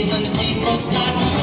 even people start